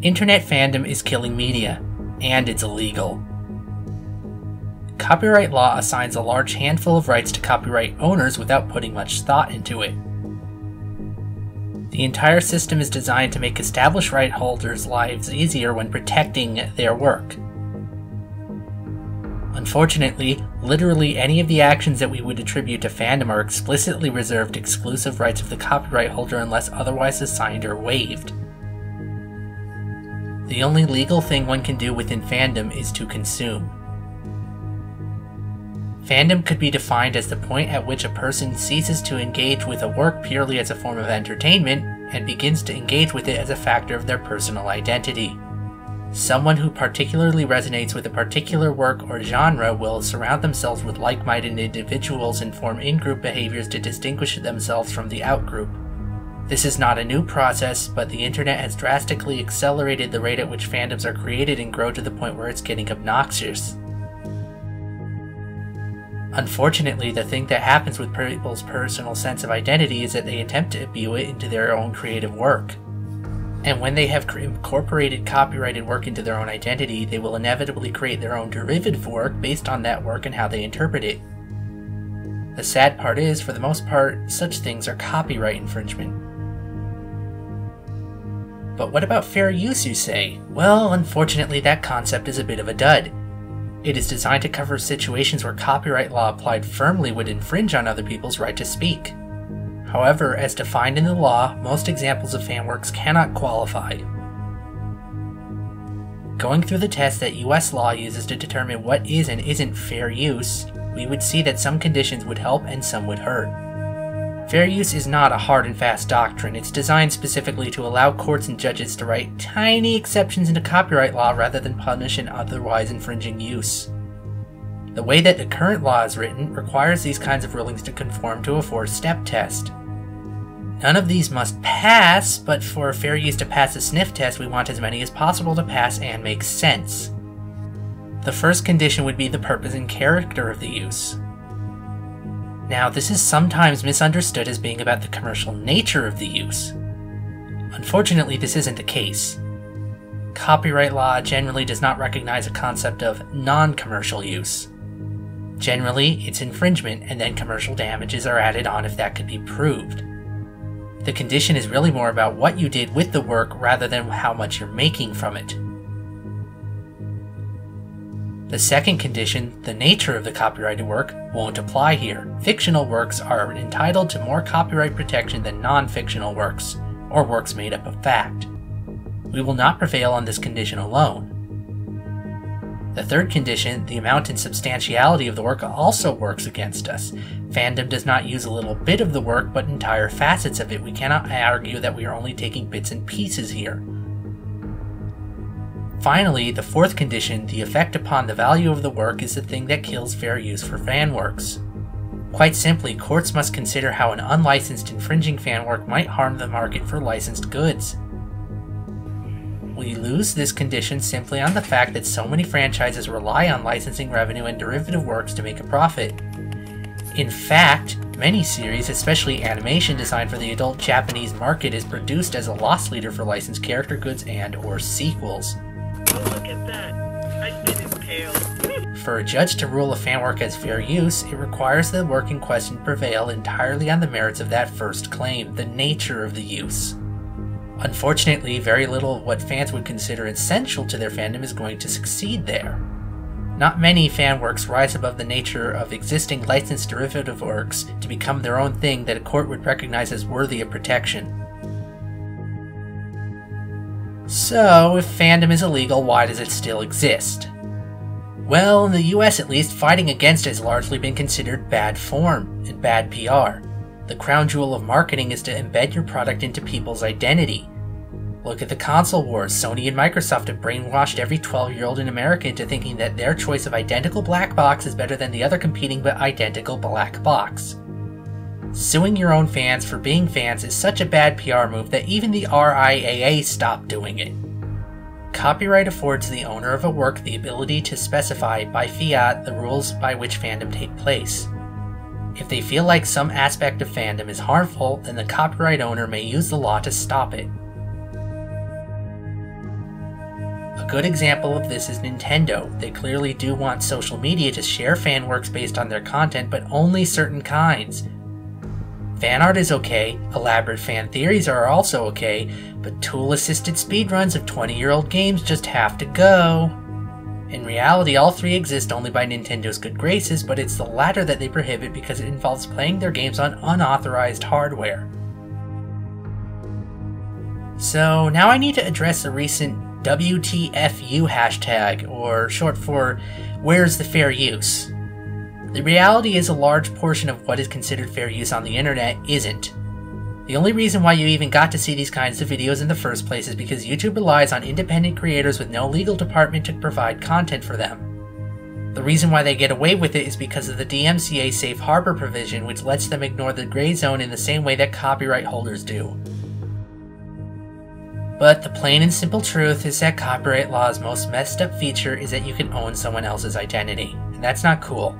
Internet fandom is killing media, and it's illegal. Copyright law assigns a large handful of rights to copyright owners without putting much thought into it. The entire system is designed to make established right holders' lives easier when protecting their work. Unfortunately, literally any of the actions that we would attribute to fandom are explicitly reserved exclusive rights of the copyright holder unless otherwise assigned or waived. The only legal thing one can do within fandom is to consume. Fandom could be defined as the point at which a person ceases to engage with a work purely as a form of entertainment and begins to engage with it as a factor of their personal identity. Someone who particularly resonates with a particular work or genre will surround themselves with like minded individuals and form in group behaviors to distinguish themselves from the outgroup. This is not a new process, but the internet has drastically accelerated the rate at which fandoms are created and grow to the point where it's getting obnoxious. Unfortunately, the thing that happens with people's personal sense of identity is that they attempt to imbue it into their own creative work. And when they have incorporated copyrighted work into their own identity, they will inevitably create their own derivative work based on that work and how they interpret it. The sad part is, for the most part, such things are copyright infringement. But what about fair use, you say? Well, unfortunately, that concept is a bit of a dud. It is designed to cover situations where copyright law applied firmly would infringe on other people's right to speak. However, as defined in the law, most examples of fan works cannot qualify. Going through the test that US law uses to determine what is and isn't fair use, we would see that some conditions would help and some would hurt. Fair use is not a hard and fast doctrine. It's designed specifically to allow courts and judges to write tiny exceptions into copyright law rather than punish an otherwise infringing use. The way that the current law is written requires these kinds of rulings to conform to a four step test. None of these must pass, but for fair use to pass the sniff test, we want as many as possible to pass and make sense. The first condition would be the purpose and character of the use. Now, this is sometimes misunderstood as being about the commercial nature of the use. Unfortunately, this isn't the case. Copyright law generally does not recognize a concept of non commercial use. Generally, it's infringement, and then commercial damages are added on if that could be proved. The condition is really more about what you did with the work rather than how much you're making from it. The second condition, the nature of the copyrighted work, won't apply here. Fictional works are entitled to more copyright protection than non fictional works, or works made up of fact. We will not prevail on this condition alone. The third condition, the amount and substantiality of the work, also works against us. Fandom does not use a little bit of the work, but entire facets of it. We cannot argue that we are only taking bits and pieces here. Finally, the fourth condition, the effect upon the value of the work, is the thing that kills fair use for fan works. Quite simply, courts must consider how an unlicensed infringing fan work might harm the market for licensed goods. We lose this condition simply on the fact that so many franchises rely on licensing revenue and derivative works to make a profit. In fact, many series, especially animation designed for the adult Japanese market, is produced as a loss leader for licensed character goods and or sequels. For a judge to rule a fan work as fair use, it requires the work in question prevail entirely on the merits of that first claim, the nature of the use. Unfortunately, very little of what fans would consider essential to their fandom is going to succeed there. Not many fan works rise above the nature of existing licensed derivative works to become their own thing that a court would recognize as worthy of protection. So, if fandom is illegal, why does it still exist? Well, in the US at least, fighting against it has largely been considered bad form and bad PR. The crown jewel of marketing is to embed your product into people's identity. Look at the console wars. Sony and Microsoft have brainwashed every 12 year old in America into thinking that their choice of identical black box is better than the other competing but identical black box. Suing your own fans for being fans is such a bad PR move that even the RIAA stopped doing it. Copyright affords the owner of a work the ability to specify by fiat the rules by which fandom take place. If they feel like some aspect of fandom is harmful, then the copyright owner may use the law to stop it. A good example of this is Nintendo. They clearly do want social media to share fan works based on their content, but only certain kinds. Fan art is okay, elaborate fan theories are also okay, but tool assisted speedruns of 20 year old games just have to go. In reality, all three exist only by Nintendo's good graces, but it's the latter that they prohibit because it involves playing their games on unauthorized hardware. So now I need to address the recent WTFU hashtag, or short for Where's the Fair Use? The reality is a large portion of what is considered fair use on the internet isn't. The only reason why you even got to see these kinds of videos in the first place is because YouTube relies on independent creators with no legal department to provide content for them. The reason why they get away with it is because of the DMCA safe harbor provision, which lets them ignore the gray zone in the same way that copyright holders do. But the plain and simple truth is that copyright law's most messed up feature is that you can own someone else's identity, and that's not cool.